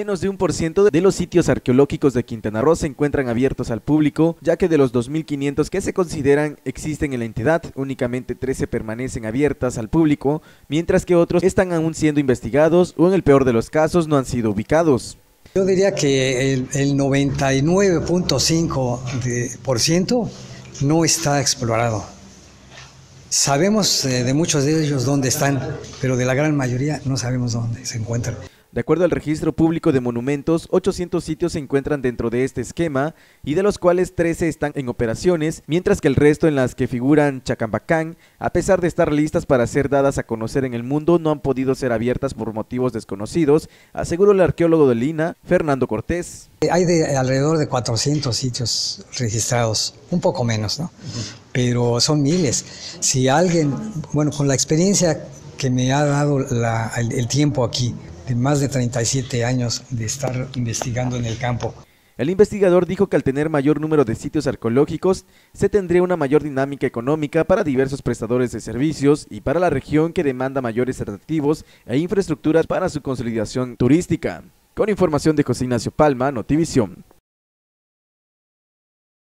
Menos de un por ciento de los sitios arqueológicos de Quintana Roo se encuentran abiertos al público, ya que de los 2.500 que se consideran existen en la entidad, únicamente 13 permanecen abiertas al público, mientras que otros están aún siendo investigados o en el peor de los casos no han sido ubicados. Yo diría que el, el 99.5% no está explorado. Sabemos eh, de muchos de ellos dónde están, pero de la gran mayoría no sabemos dónde se encuentran. De acuerdo al registro público de monumentos, 800 sitios se encuentran dentro de este esquema y de los cuales 13 están en operaciones, mientras que el resto en las que figuran Chacambacán, a pesar de estar listas para ser dadas a conocer en el mundo, no han podido ser abiertas por motivos desconocidos, aseguró el arqueólogo de Lina, Fernando Cortés. Hay de alrededor de 400 sitios registrados, un poco menos, ¿no? Pero son miles. Si alguien, bueno, con la experiencia que me ha dado la, el, el tiempo aquí, más de 37 años de estar investigando en el campo. El investigador dijo que al tener mayor número de sitios arqueológicos, se tendría una mayor dinámica económica para diversos prestadores de servicios y para la región que demanda mayores atractivos e infraestructuras para su consolidación turística. Con información de José Ignacio Palma, Notivisión.